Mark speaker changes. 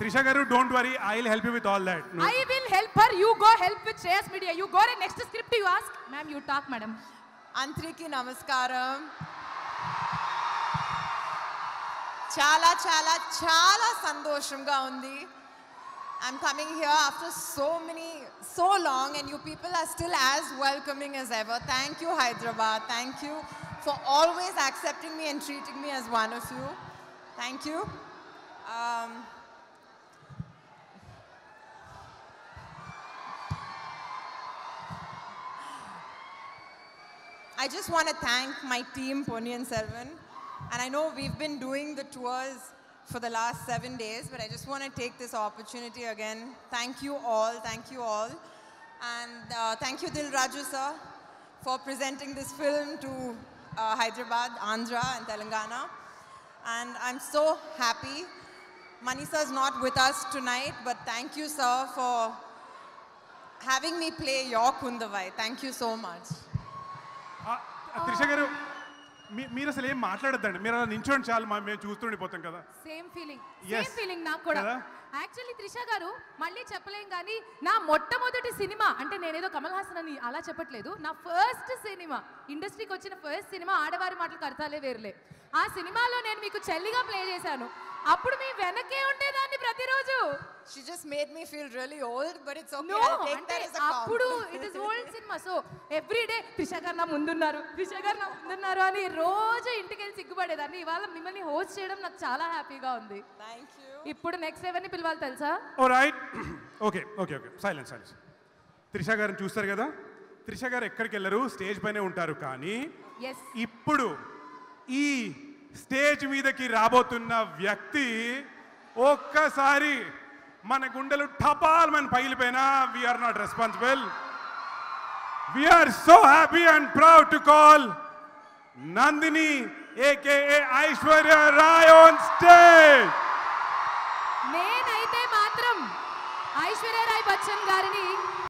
Speaker 1: Trisha garu don't worry I will help you with all that
Speaker 2: I will help her. You go help with Shreyas Media. You go and next script you ask. Ma'am, you talk, madam.
Speaker 3: అందరికీ నమస్కారం చాలా చాలా చాలా సంతోషంగా ఉంది I'm coming here after so many so long and you people are still as welcoming as ever thank you Hyderabad thank you for always accepting me and treating me as one of you thank you I just want to thank my team, Pony and Selvan. And I know we've been doing the tours for the last seven days, but I just want to take this opportunity again. Thank you all, thank you all. And uh, thank you, Dil Raju sir, for presenting this film to uh, Hyderabad, Andhra, and Telangana. And I'm so happy. Manisa is not with us tonight, but thank you, sir, for having me play your Kundavai. Thank you so much.
Speaker 1: Trisha గారు మీరు అసలు ఏం మాట్లాడద్దండి. మీరు అలా నించోండి చాలు మా- మేము చూస్తుండిపోతాం కదా.
Speaker 2: Same feeling. సేమ్ ఫీలింగ్ నాకు కూడా? యాక్చువల్లీ త్రిష గారు మళ్ళీ చెప్పలేం కానీ నా మొట్టమొదటి సినిమా అంటే నేనేదో కమల్ హాసన్ అని అలా చెప్పట్లేదు నా ఫస్ట్ సినిమా ఇండస్ట్రీకి వచ్చిన ఫస్ట్ సినిమా ఆడవారి మాటలకు అర్థాలే వేరులే. ఆ సినిమాలో నేను మీకు చెల్లిగా ప్లే చేశాను. అప్పుడు మీ వెనకే ఉండేదాన్ని ప్రతిరోజు.
Speaker 3: She just made me feel really old, but it's okay.
Speaker 2: No
Speaker 3: I'll take
Speaker 2: అంటే
Speaker 3: that as a
Speaker 2: అప్పుడు. It is old cinema so every day Trisha గారు నా ముందున్నారు త్రిష గారు నా ముందున్నారు అని రోజు ఇంటికి వెళ్ళి సిగ్గుపడేదాన్ని. ఇవాళ మిమ్మల్ని హోస్ట్ చేయడం నాకు చాలా హ్యాపీగా ఉంది.
Speaker 3: Thank you.
Speaker 2: ఇప్పుడు నెక్స్ట్ ఎవరిని పిలవాలి తెలుసా?
Speaker 1: ఓ right okay okay okay silence silence Trisha గారిని చూస్తారు కదా? త్రిష గారు ఎక్కడికి వెళ్ళరు? స్టేజ్ పైనే ఉంటారు కానీ
Speaker 2: ఎస్
Speaker 1: ఇప్పుడు ఈ స్టేజ్ మీదకి రాబోతున్న వ్యక్తి ఒక్కసారి మన గుండెలు టపాల్ పగిలిపోయినా we're not responsible we're so happy and proud to call Nandini AKA Aishwarya Rai on stage
Speaker 2: నేనైతే మాత్రం ఐశ్వర్య రాయ్ బచ్చన్ గారిని